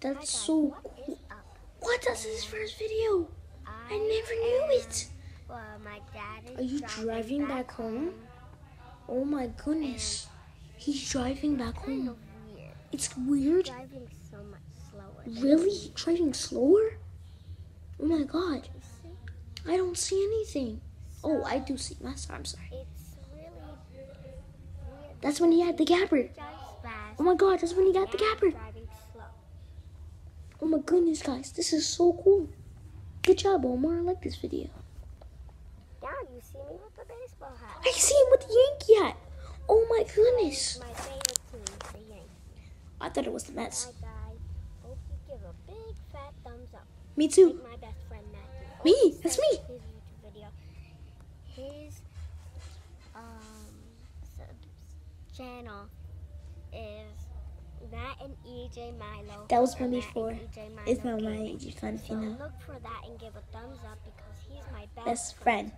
That's so What cool. What? That's his um, first video. I never knew it. Well, my dad is Are you driving back home? Oh my goodness. He's driving back home. weird. It's weird. Driving so much slower. Really? Driving slower? Oh my god. I don't see anything. Oh, I do see. I'm sorry. I'm sorry. It's really weird. That's when he had the gapper. Oh my god, that's when he got the gapper. Oh my goodness, guys. This is so cool. Good job, Omar. I like this video. Yeah, you see me with the baseball hat. I see him with the Yankee hat. Oh my goodness. My favorite team, the Yankees. I thought it was the Mets. Guys. Hope you give a big fat thumbs up. Me too. Like my best friend Matthew. Me, that's me. His YouTube video. His um channel is Matt and EJ Milo. That was one before. EJ It's not my Gaming. age fun, you know. look for that and give a thumbs up because he's my best, Best friend.